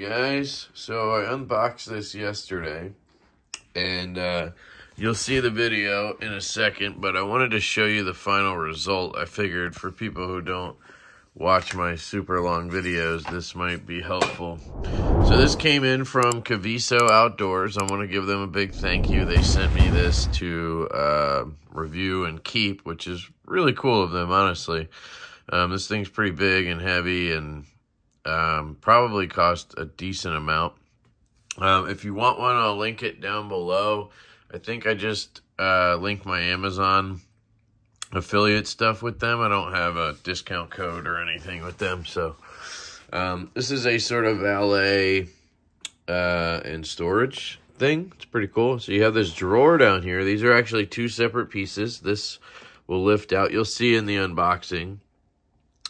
guys. So I unboxed this yesterday and uh, you'll see the video in a second, but I wanted to show you the final result. I figured for people who don't watch my super long videos, this might be helpful. So this came in from Kaviso Outdoors. I want to give them a big thank you. They sent me this to uh, review and keep, which is really cool of them, honestly. Um, this thing's pretty big and heavy and um, probably cost a decent amount. Um, if you want one, I'll link it down below. I think I just uh, linked my Amazon affiliate stuff with them. I don't have a discount code or anything with them. So um, this is a sort of valet uh, and storage thing. It's pretty cool. So you have this drawer down here. These are actually two separate pieces. This will lift out. You'll see in the unboxing.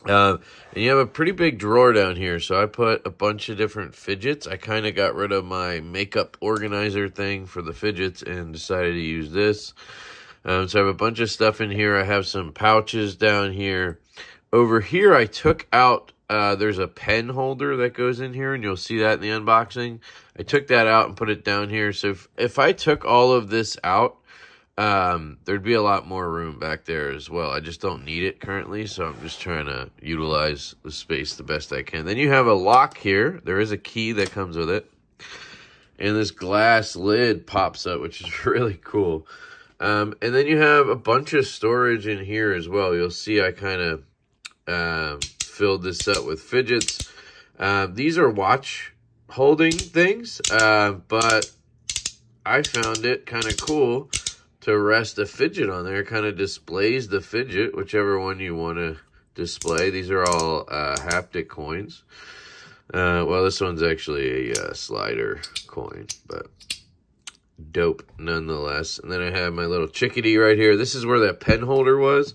Uh, and you have a pretty big drawer down here. So I put a bunch of different fidgets. I kind of got rid of my makeup organizer thing for the fidgets and decided to use this. Um, so I have a bunch of stuff in here. I have some pouches down here. Over here, I took out, uh, there's a pen holder that goes in here, and you'll see that in the unboxing. I took that out and put it down here. So if, if I took all of this out, um, there'd be a lot more room back there as well. I just don't need it currently, so I'm just trying to utilize the space the best I can. Then you have a lock here. There is a key that comes with it. And this glass lid pops up, which is really cool. Um, and then you have a bunch of storage in here as well. You'll see I kind of uh, filled this up with fidgets. Uh, these are watch holding things, uh, but I found it kind of cool to rest a fidget on there. Kind of displays the fidget, whichever one you want to display. These are all uh, haptic coins. Uh, well, this one's actually a uh, slider coin, but dope nonetheless. And then I have my little chickadee right here. This is where that pen holder was.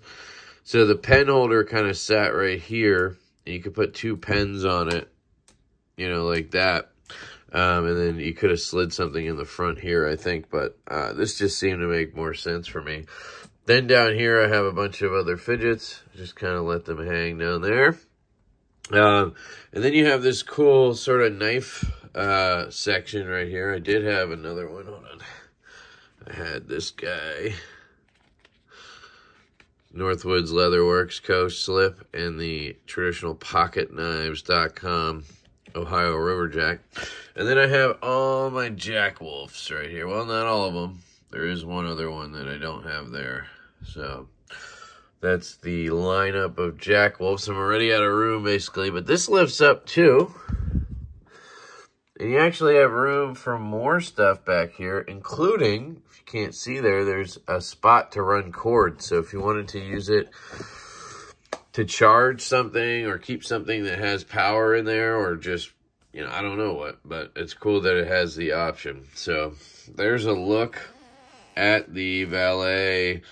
So the pen holder kind of sat right here. And you could put two pens on it, you know, like that. Um, and then you could have slid something in the front here, I think. But uh, this just seemed to make more sense for me. Then down here, I have a bunch of other fidgets. Just kind of let them hang down there. Um, and then you have this cool sort of knife uh, section right here. I did have another one. Hold on. I had this guy. Northwoods Leatherworks Coast Slip and the traditional PocketKnives.com Ohio River Jack. And then I have all my Jack Wolves right here. Well, not all of them. There is one other one that I don't have there. So that's the lineup of Jack Wolves. I'm already out of room basically, but this lifts up too. And you actually have room for more stuff back here, including, if you can't see there, there's a spot to run cords. So if you wanted to use it to charge something or keep something that has power in there or just, you know, I don't know what, but it's cool that it has the option. So there's a look at the valet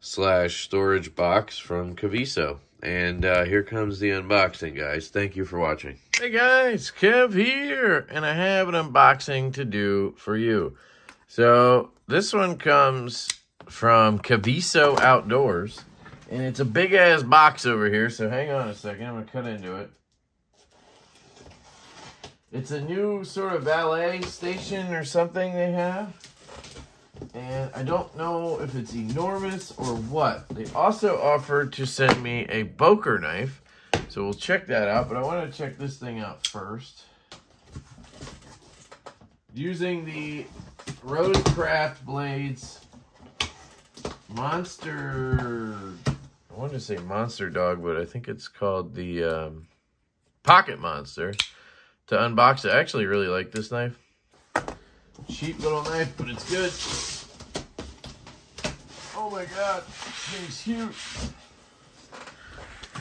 slash storage box from Kaviso. And uh, here comes the unboxing, guys. Thank you for watching. Hey, guys. Kev here. And I have an unboxing to do for you. So this one comes from Kaviso Outdoors. And it's a big-ass box over here. So hang on a second. I'm to cut into it. It's a new sort of valet station or something they have. And I don't know if it's enormous or what. They also offered to send me a Boker knife. So we'll check that out. But I want to check this thing out first. Using the Rosecraft Blades Monster... I wanted to say Monster Dog, but I think it's called the um, Pocket Monster. To unbox it, I actually really like this knife. Cheap little knife, but it's good. Oh my god, thing's huge.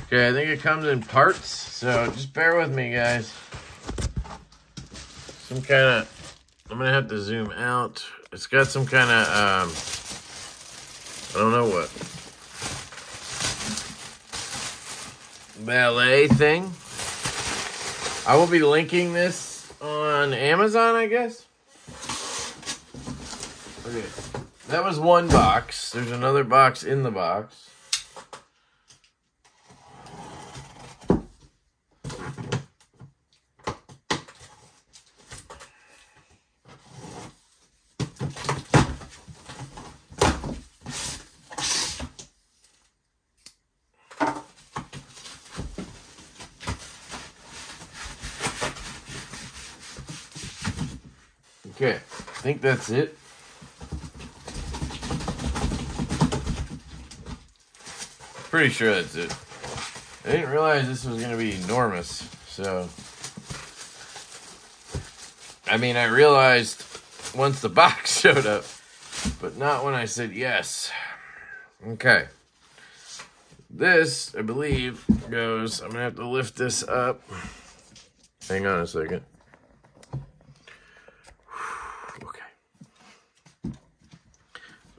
Okay, I think it comes in parts, so just bear with me, guys. Some kind of, I'm gonna have to zoom out. It's got some kind of, um, I don't know what. Ballet thing. I will be linking this on Amazon, I guess. Okay, that was one box. There's another box in the box. Okay, I that's it. Pretty sure that's it. I didn't realize this was going to be enormous, so... I mean, I realized once the box showed up, but not when I said yes. Okay. This, I believe, goes, I'm going to have to lift this up. Hang on a second. Okay. I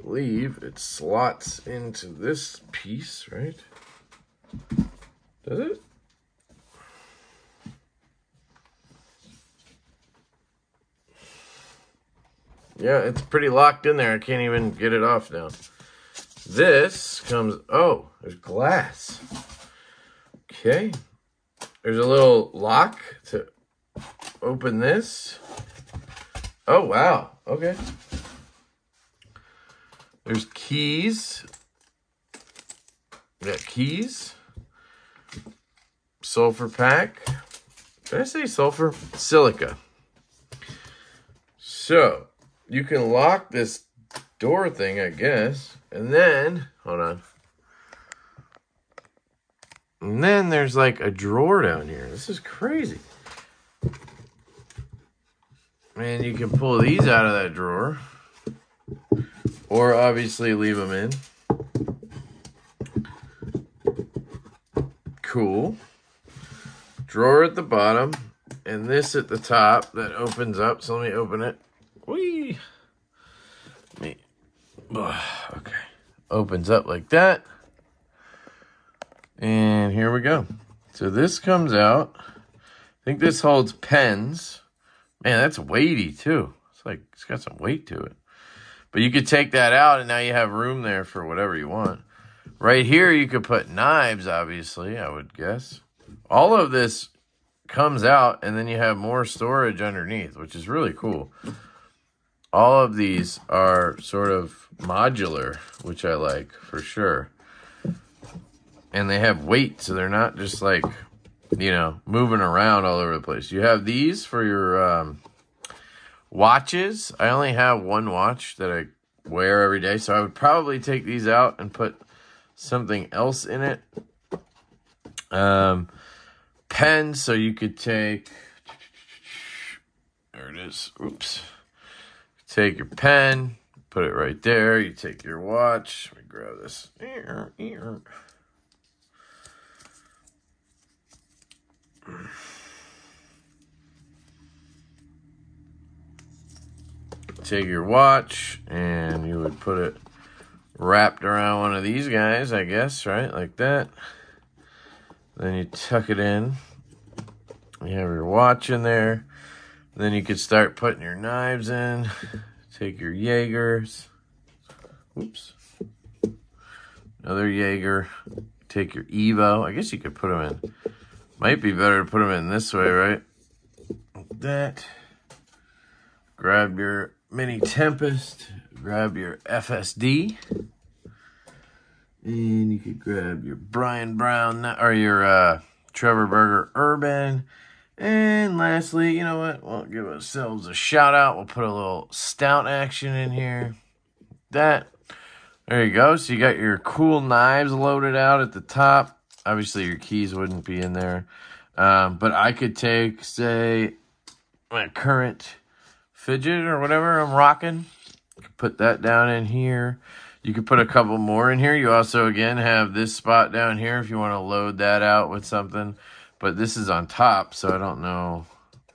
believe it slots into this piece, right? Does it? Yeah, it's pretty locked in there. I can't even get it off now. This comes, oh, there's glass. Okay. There's a little lock to open this. Oh, wow. Okay. There's keys. We got keys. Sulfur pack. Did I say sulfur? Silica. So, you can lock this door thing, I guess. And then, hold on. And then there's like a drawer down here. This is crazy. And you can pull these out of that drawer. Or obviously leave them in. Cool. Drawer at the bottom. And this at the top that opens up. So let me open it. Whee! Me. Okay. Opens up like that. And here we go. So this comes out. I think this holds pens. Man, that's weighty too. It's like, it's got some weight to it. But you could take that out and now you have room there for whatever you want. Right here, you could put knives, obviously, I would guess. All of this comes out and then you have more storage underneath, which is really cool all of these are sort of modular, which I like for sure. And they have weight, so they're not just like, you know, moving around all over the place. You have these for your um, watches. I only have one watch that I wear every day, so I would probably take these out and put something else in it. Um, pens, so you could take, there it is, oops take your pen, put it right there. You take your watch. Let me grab this. Take your watch and you would put it wrapped around one of these guys, I guess, right? Like that. Then you tuck it in. You have your watch in there. Then you could start putting your knives in. Take your Jaegers. Oops. Another Jaeger. Take your Evo. I guess you could put them in. Might be better to put them in this way, right? Like that. Grab your Mini Tempest. Grab your FSD. And you could grab your Brian Brown, or your uh, Trevor Burger Urban. And lastly, you know what? We'll give ourselves a shout out. We'll put a little stout action in here. That. There you go. So you got your cool knives loaded out at the top. Obviously, your keys wouldn't be in there. Um, but I could take, say, my current fidget or whatever I'm rocking. Put that down in here. You could put a couple more in here. You also, again, have this spot down here if you want to load that out with something but this is on top, so I don't know.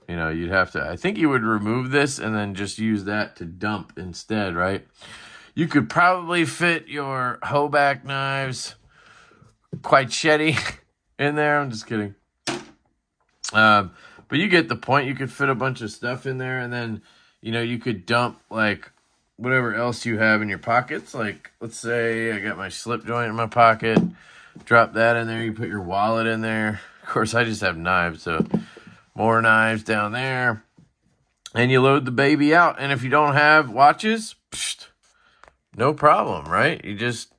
You know, you'd have to, I think you would remove this and then just use that to dump instead, right? You could probably fit your hoback knives, quite shetty, in there. I'm just kidding. Um, but you get the point. You could fit a bunch of stuff in there and then, you know, you could dump like whatever else you have in your pockets. Like, let's say I got my slip joint in my pocket. Drop that in there. You put your wallet in there. Of course, I just have knives, so more knives down there. And you load the baby out. And if you don't have watches, no problem, right? You just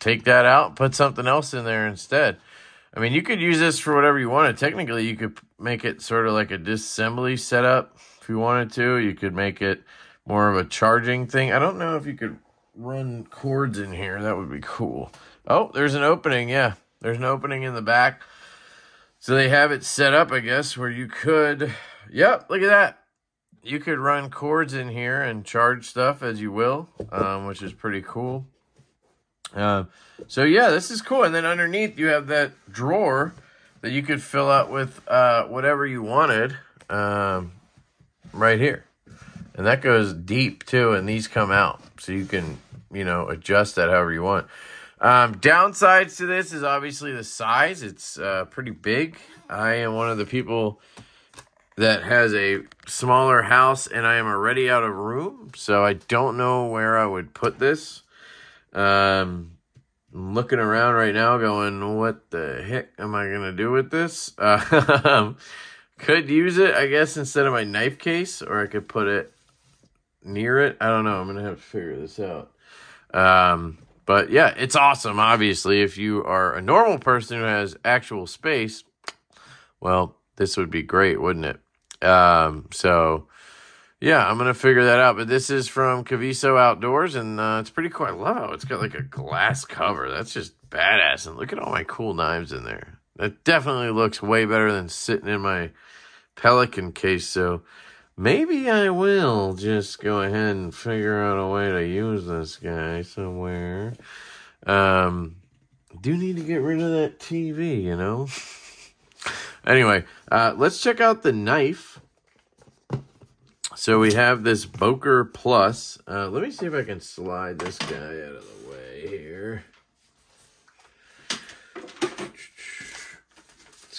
take that out, put something else in there instead. I mean, you could use this for whatever you wanted. Technically, you could make it sort of like a disassembly setup if you wanted to. You could make it more of a charging thing. I don't know if you could run cords in here. That would be cool. Oh, there's an opening. Yeah, there's an opening in the back. So they have it set up, I guess, where you could. Yep, look at that. You could run cords in here and charge stuff as you will, um, which is pretty cool. Uh, so yeah, this is cool. And then underneath you have that drawer that you could fill out with uh, whatever you wanted um, right here. And that goes deep too, and these come out. So you can, you know, adjust that however you want. Um, downsides to this is obviously the size. It's uh, pretty big. I am one of the people that has a smaller house and I am already out of room. So I don't know where I would put this. Um, I'm looking around right now going, what the heck am I to do with this? Uh, could use it, I guess, instead of my knife case, or I could put it near it. I don't know. I'm going to have to figure this out. Um, but yeah, it's awesome. Obviously, if you are a normal person who has actual space, well, this would be great, wouldn't it? Um, so yeah, I'm gonna figure that out. But this is from Kaviso Outdoors, and uh, it's pretty cool. I love how it's got like a glass cover. That's just badass. And look at all my cool knives in there. That definitely looks way better than sitting in my Pelican case. So Maybe I will just go ahead and figure out a way to use this guy somewhere. Um, do need to get rid of that TV, you know? anyway, uh, let's check out the knife. So we have this Boker Plus. Uh, let me see if I can slide this guy out of the way here.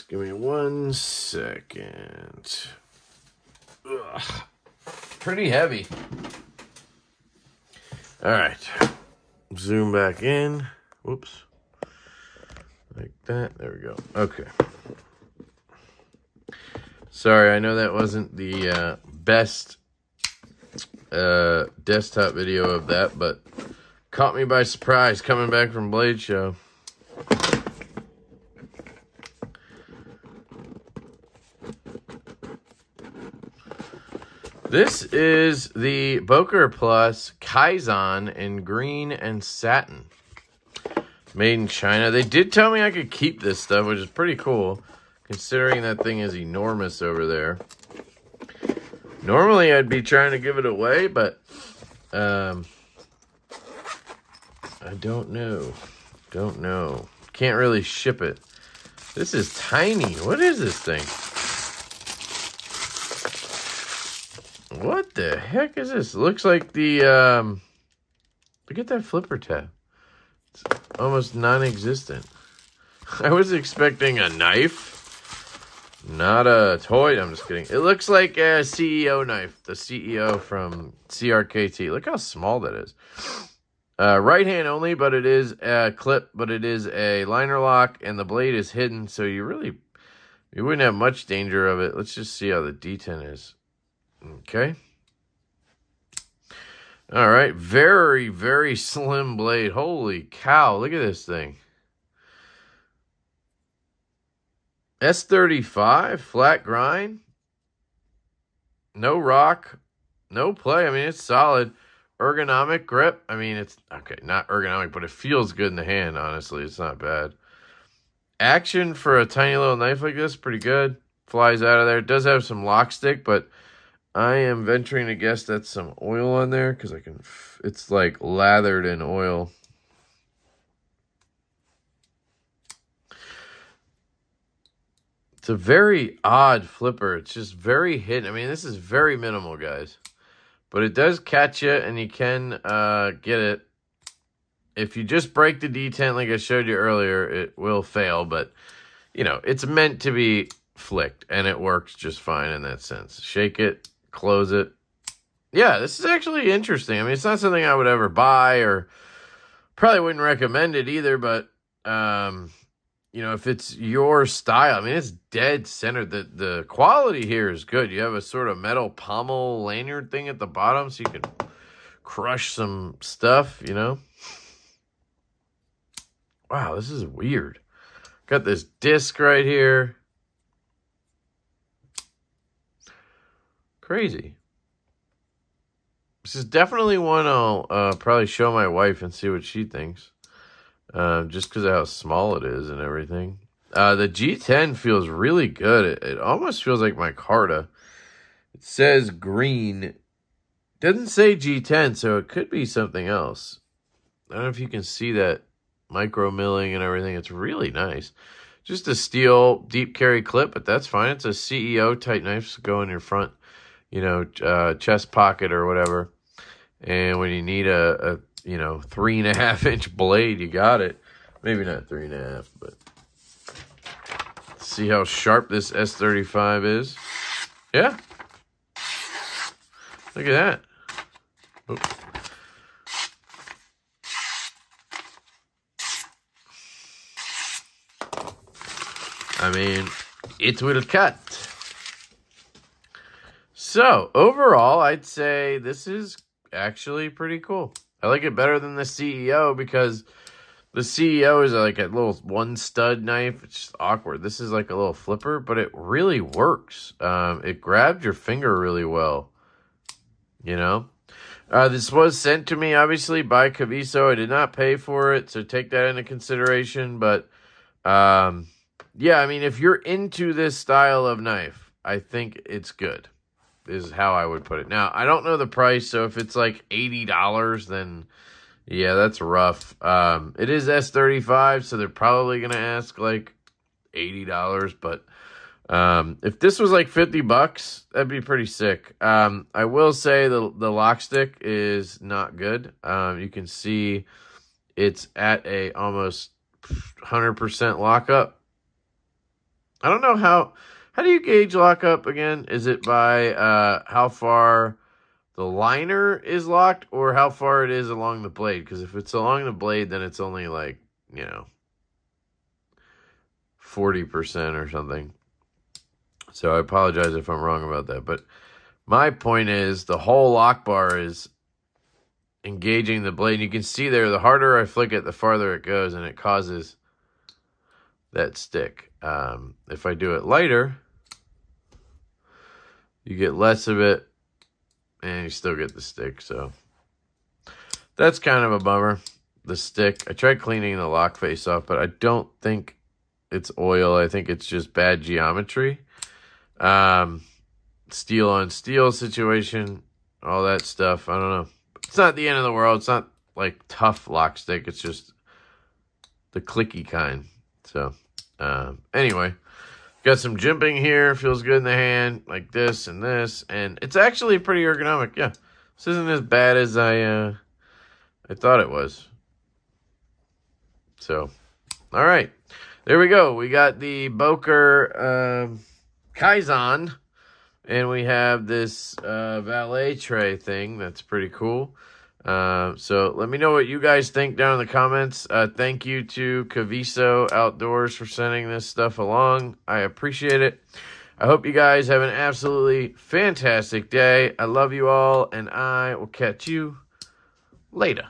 Give me one second. Ugh. Pretty heavy. All right. Zoom back in. Whoops. Like that. There we go. Okay. Sorry, I know that wasn't the uh, best uh, desktop video of that, but caught me by surprise coming back from Blade Show. This is the Boker Plus Kaizen in green and satin. Made in China. They did tell me I could keep this stuff, which is pretty cool, considering that thing is enormous over there. Normally, I'd be trying to give it away, but um, I don't know. Don't know. Can't really ship it. This is tiny. What is this thing? What the heck is this? Looks like the, um, look at that flipper tab. It's almost non-existent. I was expecting a knife, not a toy. I'm just kidding. It looks like a CEO knife, the CEO from CRKT. Look how small that is. Uh, right hand only, but it is a clip, but it is a liner lock, and the blade is hidden, so you really, you wouldn't have much danger of it. Let's just see how the G10 is. Okay. All right. Very, very slim blade. Holy cow. Look at this thing. S35, flat grind. No rock. No play. I mean, it's solid. Ergonomic grip. I mean, it's, okay, not ergonomic, but it feels good in the hand, honestly. It's not bad. Action for a tiny little knife like this, pretty good. Flies out of there. It does have some lock stick, but I am venturing to guess that's some oil on there because I can, it's like lathered in oil. It's a very odd flipper. It's just very hidden. I mean, this is very minimal, guys. But it does catch you, and you can uh, get it. If you just break the detent like I showed you earlier, it will fail. But, you know, it's meant to be flicked, and it works just fine in that sense. Shake it, close it. Yeah, this is actually interesting. I mean, it's not something I would ever buy or probably wouldn't recommend it either, but um, you know, if it's your style, I mean, it's dead center. The the quality here is good. You have a sort of metal pommel lanyard thing at the bottom so you can crush some stuff, you know. Wow, this is weird. Got this disc right here. Crazy. This is definitely one I'll uh, probably show my wife and see what she thinks. Uh, just because of how small it is and everything. Uh, the G10 feels really good. It, it almost feels like my Carta. It says green. Doesn't say G10, so it could be something else. I don't know if you can see that micro milling and everything. It's really nice. Just a steel deep carry clip, but that's fine. It's a CEO type knife, so go in your front, you know, uh, chest pocket or whatever. And when you need a, a, you know, three and a half inch blade, you got it. Maybe not three and a half, but see how sharp this S35 is. Yeah. Look at that. Oops. I mean, it will cut. So, overall, I'd say this is actually pretty cool. I like it better than the CEO because the CEO is like a little one stud knife. It's just awkward. This is like a little flipper, but it really works. Um, it grabbed your finger really well. You know? Uh, this was sent to me, obviously, by Kaviso. I did not pay for it, so take that into consideration. But, um, yeah, I mean, if you're into this style of knife, I think it's good, is how I would put it. Now, I don't know the price, so if it's like $80, then yeah, that's rough. Um, it is S35, so they're probably going to ask like $80, but um, if this was like 50 bucks, that'd be pretty sick. Um, I will say the, the lock stick is not good. Um, you can see it's at a almost 100% lockup. I don't know how, how do you gauge lockup again? Is it by uh, how far the liner is locked or how far it is along the blade? Because if it's along the blade, then it's only like, you know, 40% or something. So I apologize if I'm wrong about that. But my point is the whole lock bar is engaging the blade. And You can see there, the harder I flick it, the farther it goes, and it causes that stick. Um, if I do it lighter, you get less of it, and you still get the stick. So that's kind of a bummer, the stick. I tried cleaning the lock face off, but I don't think it's oil. I think it's just bad geometry. Um, steel on steel situation, all that stuff. I don't know. It's not the end of the world. It's not like tough lock stick. It's just the clicky kind. So, um, anyway, got some jimping here. Feels good in the hand, like this and this, and it's actually pretty ergonomic. Yeah, this isn't as bad as I uh, I thought it was. So, all right, there we go. We got the Boker. Um, Kaizen. And we have this uh, valet tray thing. That's pretty cool. Uh, so let me know what you guys think down in the comments. Uh, thank you to Kaviso Outdoors for sending this stuff along. I appreciate it. I hope you guys have an absolutely fantastic day. I love you all, and I will catch you later.